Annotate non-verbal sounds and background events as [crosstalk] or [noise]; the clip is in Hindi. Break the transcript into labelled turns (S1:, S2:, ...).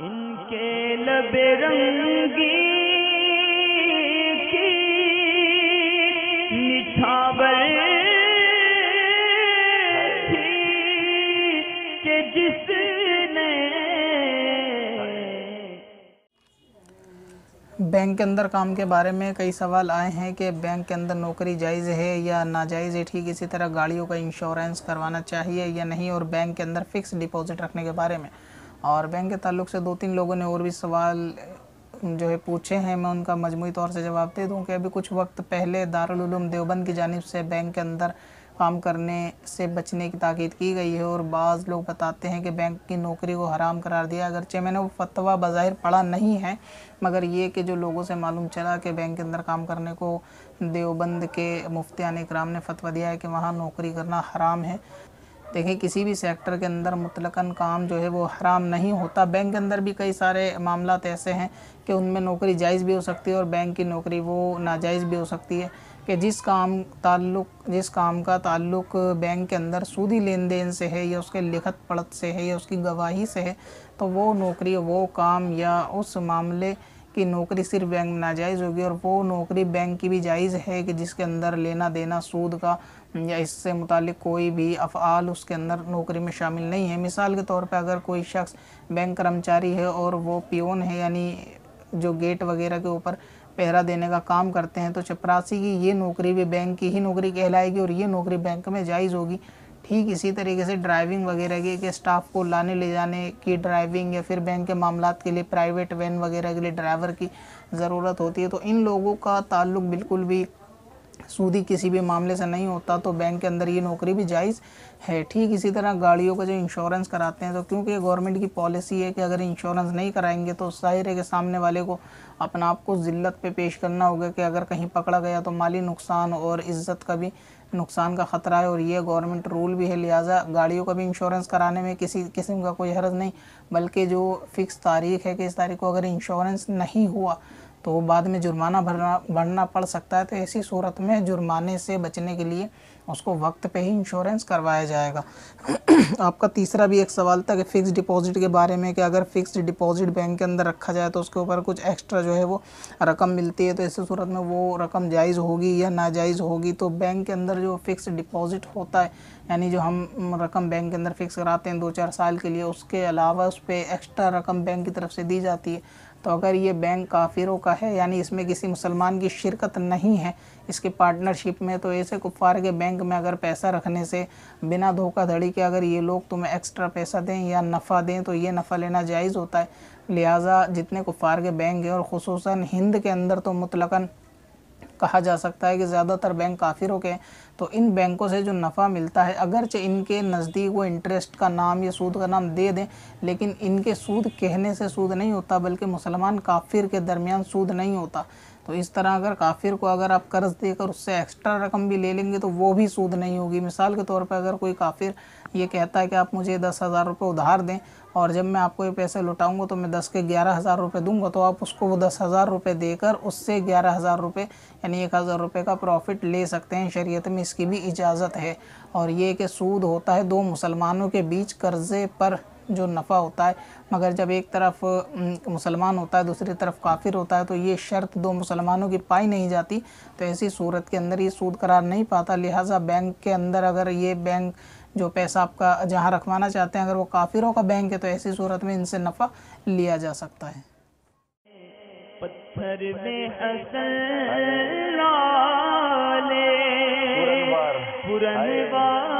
S1: इनके रंगी
S2: बैंक के अंदर काम के बारे में कई सवाल आए हैं कि बैंक के अंदर नौकरी जायज़ है या नाजायज़ है? ठीक इसी तरह गाड़ियों का इंश्योरेंस करवाना चाहिए या नहीं? और बैंक के अंदर फ़िक्स डिपॉजिट रखने के बारे में। और बैंक के ताल्लुक से दो तीन लोगों ने और भी सवाल जो है पूछे हैं। मैं उनका मजमू तौर से जवाब दे दूँ कि अभी कुछ वक्त पहले दारुल उलूम देवबंद की जानब से बैंक के अंदर काम करने से बचने की ताकीद की गई है और बाज़ लोग बताते हैं कि बैंक की नौकरी को हराम करार दिया। अगरचे मैंने वो फतवा बाहिर पढ़ा नहीं है, मगर ये कि जो लोगों से मालूम चला कि बैंक के अंदर काम करने को देवबंद के मुफ्तियान कराम ने फतवा दिया है कि वहाँ नौकरी करना हराम है। देखें किसी भी सेक्टर के अंदर मुतलकन काम जो है वो हराम नहीं होता। बैंक के अंदर भी कई सारे मामला ऐसे हैं कि उनमें नौकरी जायज़ भी हो सकती है और बैंक की नौकरी वो नाजायज़ भी हो सकती है कि जिस काम ताल्लुक, जिस काम का ताल्लुक बैंक के अंदर सूदी लेन देन से है या उसके लिखत पढ़त से है या उसकी गवाही से है तो वो नौकरी, वो काम या उस मामले की नौकरी सिर्फ़ बैंक में नाजायज़ होगी और वो नौकरी बैंक की भी जायज़ है कि जिसके अंदर लेना देना, सूद का या इससे मुतालिक कोई भी अफ़ाल उसके अंदर नौकरी में शामिल नहीं है। मिसाल के तौर पर अगर कोई शख्स बैंक कर्मचारी है और वो पियोन है, यानी जो गेट वगैरह के ऊपर पहरा देने का काम करते हैं तो चपरासी की ये नौकरी भी बैंक की ही नौकरी कहलाएगी और ये नौकरी बैंक में जायज़ होगी। ठीक इसी तरीके से ड्राइविंग वगैरह के, के स्टाफ को लाने ले जाने की ड्राइविंग या फिर बैंक के मामला के लिए प्राइवेट वैन वगैरह के लिए ड्राइवर की ज़रूरत होती है। तो इन लोगों का ताल्लुक बिल्कुल भी सूदी किसी भी मामले से नहीं होता तो बैंक के अंदर ये नौकरी भी जायज़ है। ठीक इसी तरह गाड़ियों का जो इंश्योरेंस कराते हैं तो क्योंकि गवर्नमेंट की पॉलिसी है कि अगर इंश्योरेंस नहीं कराएँगे तो ज़ाहिर है कि सामने वाले को अपना आप को ज़िल्लत पे पेश करना होगा कि अगर कहीं पकड़ा गया तो माली नुकसान और इज़्ज़त का भी नुकसान का ख़तरा है, और ये गवर्नमेंट रूल भी है। लिहाजा गाड़ियों का भी इंश्योरेंस कराने में किसी किस्म का कोई हर्ज नहीं, बल्कि जो फ़िक्स तारीख है कि इस तारीख को अगर इंश्योरेंस नहीं हुआ तो वो बाद में जुर्माना भरना भरना पड़ सकता है। तो ऐसी सूरत में जुर्माने से बचने के लिए उसको वक्त पे ही इंश्योरेंस करवाया जाएगा। [clears throat] आपका तीसरा भी एक सवाल था कि फ़िक्स डिपॉजिट के बारे में कि अगर फ़िक्स डिपॉजिट बैंक के अंदर रखा जाए तो उसके ऊपर कुछ एक्स्ट्रा जो है वो रकम मिलती है। तो ऐसी सूरत में वो रकम जायज़ होगी या नाजायज़ होगी? तो बैंक के अंदर जो फ़िक्स डिपॉजिट होता है, यानी जो हम रकम बैंक के अंदर फ़िक्स कराते हैं दो चार साल के लिए, उसके अलावा उस पर एक्स्ट्रा रकम बैंक की तरफ़ से दी जाती है। तो अगर ये बैंक काफिरों का है, यानी इसमें किसी मुसलमान की शिरकत नहीं है, इसके पार्टनरशिप में तो ऐसे कुफ़ार के बैंक में अगर पैसा रखने से बिना धोखाधड़ी के अगर ये लोग तुम्हें एक्स्ट्रा पैसा दें या नफ़ा दें तो ये नफ़ा लेना जायज़ होता है। लिहाजा जितने कुफ़ार के बैंक हैं और खसूस हिंद के अंदर तो मुतलकन कहा जा सकता है कि ज़्यादातर बैंक काफिरों के तो इन बैंकों से जो नफ़ा मिलता है, अगरचे इनके नज़दीक वो इंटरेस्ट का नाम या सूद का नाम दे दें, लेकिन इनके सूद कहने से सूद नहीं होता, बल्कि मुसलमान काफिर के दरमियान सूद नहीं होता। तो इस तरह अगर काफिर को अगर आप कर्ज देकर उससे एक्स्ट्रा रकम भी ले लेंगे तो वो भी सूद नहीं होगी। मिसाल के तौर पर अगर कोई काफिर ये कहता है कि आप मुझे दस हज़ार रुपये उधार दें और जब मैं आपको ये पैसे लौटाऊँगा तो मैं दस के ग्यारह हज़ार रुपये दूँगा तो आप उसको वो दस हज़ार रुपये देकर उससे ग्यारह हज़ार रुपये यानी एक हज़ार रुपये का प्रॉफिट ले सकते हैं। शरीयत में इसकी भी इजाज़त है। और ये कि सूद होता है दो मुसलमानों के बीच कर्ज़े पर जो नफ़ा होता है मगर जब एक तरफ़ मुसलमान होता है दूसरी तरफ़ काफिर होता है तो ये शर्त दो मुसलमानों की पाई नहीं जाती। तो ऐसी सूरत के अंदर ये सूद करार नहीं पाता। लिहाजा बैंक के अंदर अगर ये बैंक जो पैसा आपका जहाँ रखवाना चाहते हैं अगर वो काफिरों का बैंक है तो ऐसी सूरत में इनसे नफ़ा लिया जा सकता है।
S1: पत्थर में हसन लाले पुरनवार।